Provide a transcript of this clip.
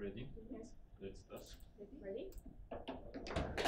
Ready? Yes. Let's start. Ready? Ready?